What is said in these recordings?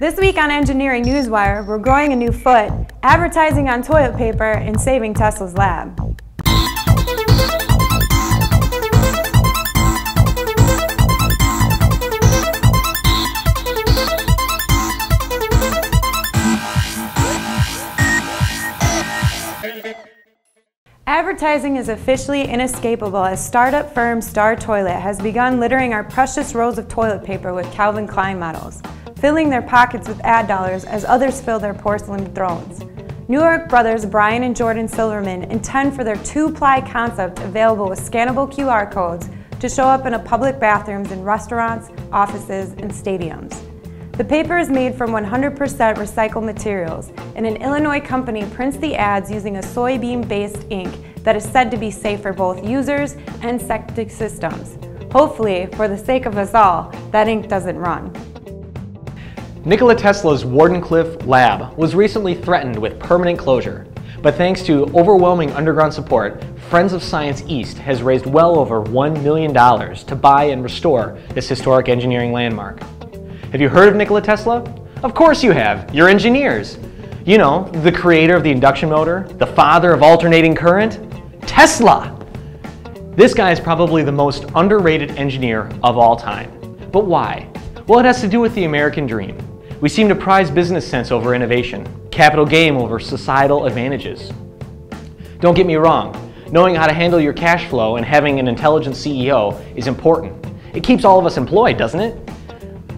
This week on Engineering Newswire, we're growing a new foot, advertising on toilet paper, and saving Tesla's lab. Advertising is officially inescapable as startup firm Star Toilet has begun littering our precious rolls of toilet paper with Calvin Klein models filling their pockets with ad dollars as others fill their porcelain thrones. New York brothers Brian and Jordan Silverman intend for their two-ply concept available with scannable QR codes to show up in public bathrooms in restaurants, offices, and stadiums. The paper is made from 100% recycled materials, and an Illinois company prints the ads using a soybean-based ink that is said to be safe for both users and septic systems. Hopefully, for the sake of us all, that ink doesn't run. Nikola Tesla's Wardenclyffe lab was recently threatened with permanent closure, but thanks to overwhelming underground support, Friends of Science East has raised well over $1 million to buy and restore this historic engineering landmark. Have you heard of Nikola Tesla? Of course you have, you're engineers. You know, the creator of the induction motor, the father of alternating current, Tesla. This guy is probably the most underrated engineer of all time. But why? Well, it has to do with the American dream. We seem to prize business sense over innovation, capital gain over societal advantages. Don't get me wrong, knowing how to handle your cash flow and having an intelligent CEO is important. It keeps all of us employed, doesn't it?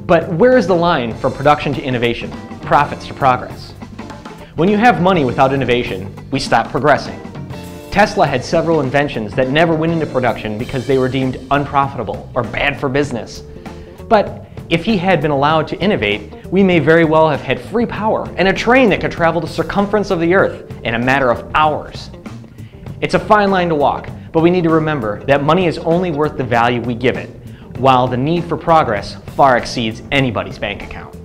But where is the line from production to innovation, profits to progress? When you have money without innovation, we stop progressing. Tesla had several inventions that never went into production because they were deemed unprofitable or bad for business. But if he had been allowed to innovate, we may very well have had free power and a train that could travel the circumference of the earth in a matter of hours. It's a fine line to walk, but we need to remember that money is only worth the value we give it, while the need for progress far exceeds anybody's bank account.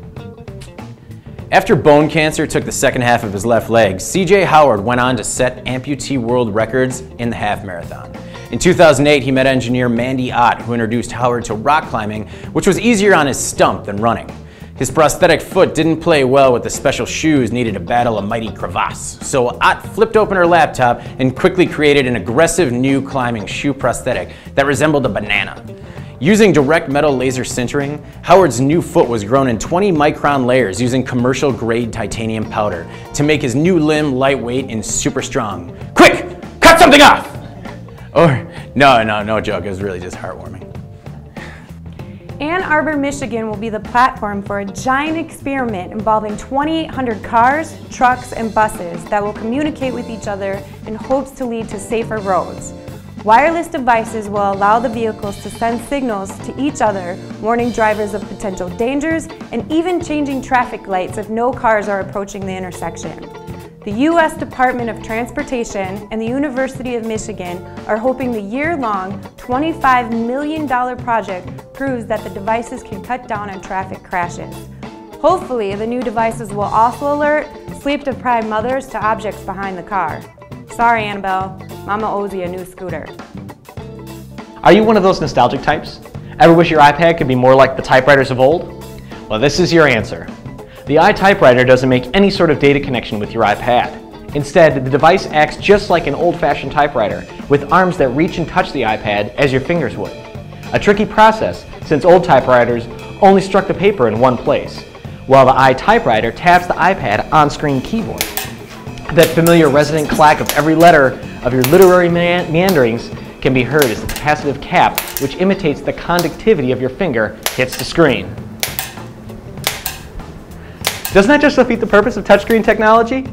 After bone cancer took the second half of his left leg, CJ Howard went on to set amputee world records in the half marathon. In 2008, he met engineer Mandy Ott, who introduced Howard to rock climbing, which was easier on his stump than running. His prosthetic foot didn't play well with the special shoes needed to battle a mighty crevasse, so Ott flipped open her laptop and quickly created an aggressive new climbing shoe prosthetic that resembled a banana. Using direct metal laser sintering, Howard's new foot was grown in 20 micron layers using commercial grade titanium powder to make his new limb lightweight and super strong. Quick, cut something off! Or, no, no, no joke, it was really just heartwarming. Ann Arbor, Michigan will be the platform for a giant experiment involving 2,800 cars, trucks, and buses that will communicate with each other in hopes to lead to safer roads. Wireless devices will allow the vehicles to send signals to each other, warning drivers of potential dangers and even changing traffic lights if no cars are approaching the intersection. The U.S. Department of Transportation and the University of Michigan are hoping the year-long $25 million project proves that the devices can cut down on traffic crashes. Hopefully, the new devices will also alert sleep-deprived mothers to objects behind the car. Sorry, Annabelle, Mama owes you a new scooter. Are you one of those nostalgic types? Ever wish your iPad could be more like the typewriters of old? Well, this is your answer. The iTypewriter doesn't make any sort of data connection with your iPad. Instead, the device acts just like an old-fashioned typewriter, with arms that reach and touch the iPad as your fingers would. A tricky process, since old typewriters only struck the paper in one place, while the iTypewriter taps the iPad on-screen keyboard. That familiar resonant clack of every letter of your literary meanderings can be heard as the capacitive cap, which imitates the conductivity of your finger, hits the screen. Doesn't that just defeat the purpose of touchscreen technology?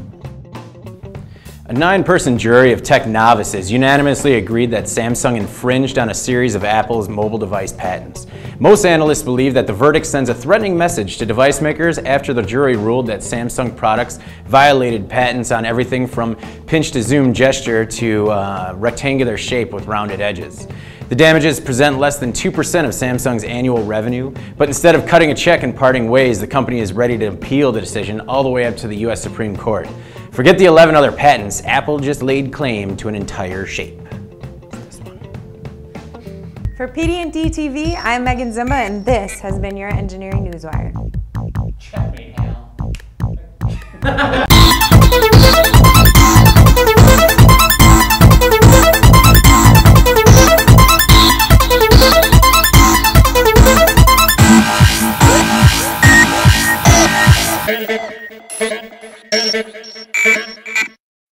A nine-person jury of tech novices unanimously agreed that Samsung infringed on a series of Apple's mobile device patents. Most analysts believe that the verdict sends a threatening message to device makers after the jury ruled that Samsung products violated patents on everything from pinch-to-zoom gesture to uh, rectangular shape with rounded edges. The damages present less than 2% of Samsung's annual revenue, but instead of cutting a check and parting ways, the company is ready to appeal the decision all the way up to the US Supreme Court. Forget the 11 other patents, Apple just laid claim to an entire shape. For PD&D TV, I'm Megan Zimba, and this has been your Engineering Newswire. Checkmate, Hal.